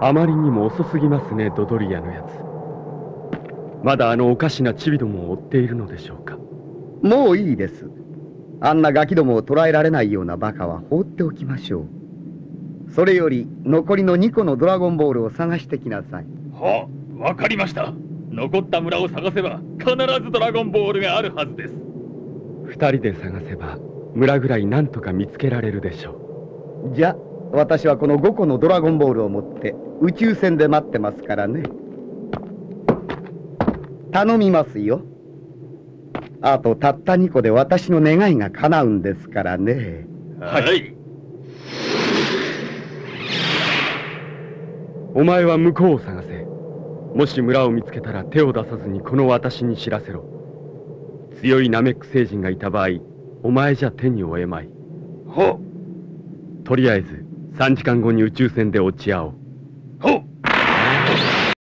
あまりにも遅すぎますねドドリアのやつ。まだあのおかしなチビどもを追っているのでしょうか。もういいです。あんなガキどもを捕らえられないようなバカは放っておきましょう。それより残りの2個のドラゴンボールを探してきなさい。はわかりました。残った村を探せば必ずドラゴンボールがあるはずです。二人で探せば村ぐらいなんとか見つけられるでしょう。じゃ私はこの5個のドラゴンボールを持って宇宙船で待ってますからね頼みますよあとたった2個で私の願いが叶うんですからねはい、はいお前は向こうを探せ。もし村を見つけたら手を出さずにこの私に知らせろ。強いナメック星人がいた場合、お前じゃ手に負えまい。ほとりあえず、3時間後に宇宙船で落ち合おう。ほ